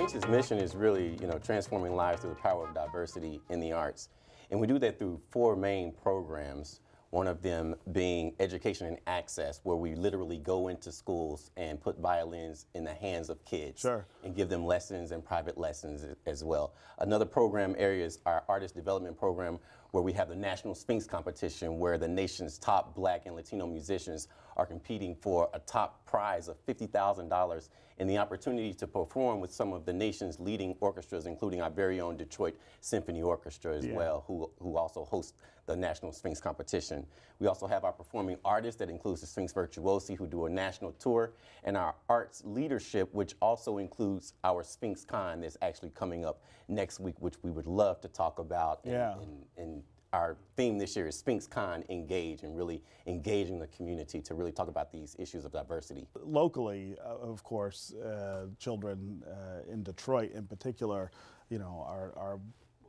Sphinx's mission is really, you know, transforming lives through the power of diversity in the arts. And we do that through four main programs. One of them being education and access, where we literally go into schools and put violins in the hands of kids Sure. and give them lessons and private lessons as well. Another program area is our artist development program, where we have the National Sphinx competition, where the nation's top black and Latino musicians are competing for a top prize of $50,000 and the opportunity to perform with some of the nation's leading orchestras, including our very own Detroit Symphony Orchestra as Yeah. well, who, who also host the National Sphinx competition. We also have our performing artists that includes the Sphinx Virtuosi who do a national tour and our arts leadership which also includes our Sphinx Con that's actually coming up next week which we would love to talk about. And- Yeah. and- and our theme this year is Sphinx Con Engage and really engaging the community to really talk about these issues of diversity. locally, uh, of course, uh, children uh, in Detroit, in particular, you know, are are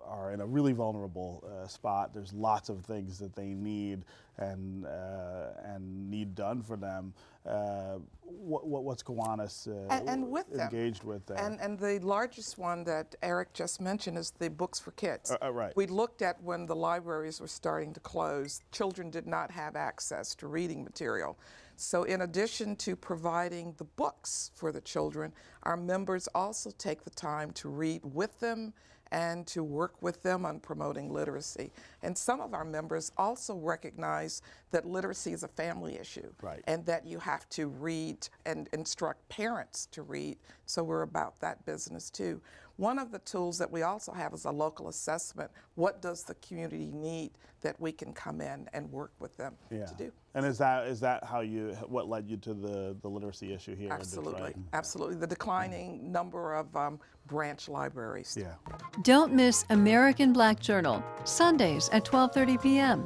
are in a really vulnerable uh, spot. There's lots of things that they need and uh, and need done for them. Uh, what, what, what's Kiwanis uh, And- and with them. engaged with there? And, and the largest one that Eric just mentioned is the Books for Kids. Uh, uh, right. We looked at when the libraries were starting to close, children did not have access to reading material. So, in addition to providing the books for the children, our members also take the time to read with them and to work with them on promoting literacy. And some of our members also recognize that literacy is a family issue Right. and that you have to read and instruct parents to read. So we're about that business too. One of the tools that we also have is a local assessment. What does the community need that we can come in and work with them yeah. to do? And is that is that how you what led you to the the literacy issue here Absolutely, in Detroit? absolutely. The declining number of um, branch libraries. Yeah. Don't miss American Black Journal, Sundays at 12:30 p.m.